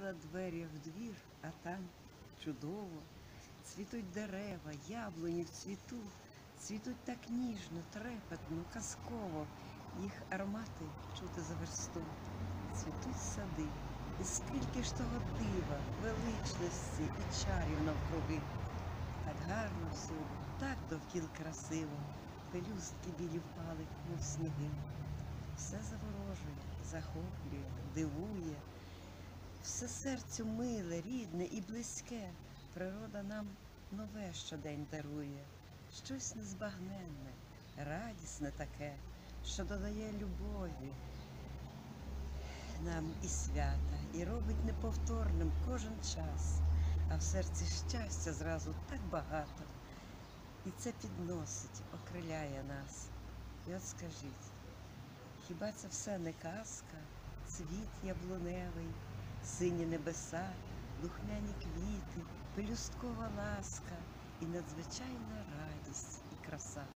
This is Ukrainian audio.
відчинила двері в двір, а там чудово. Цвітуть дерева, яблуні в цвіту, цвітуть так ніжно, трепетно, казково. Їх аромати чути за версту. Цвітуть сади, і скільки ж того дива, величності і чарів навкруги. Так гарно всюди, так довкіл красиво, пелюстки білі впали, мов сніги. Все заворожує, захоплює, дивує, все серцю миле, рідне і близьке. Природа нам нове щодень дарує, щось незбагненне, радісне таке, що додає любові нам і свята, і робить неповторним кожен час, а в серці щастя зразу так багато. І це підносить, окриляє нас. І от скажіть, хіба це все не казка, цвіт яблуневий, сині небеса, духмяні квіти, пелюсткова ласка і надзвичайна радість і краса.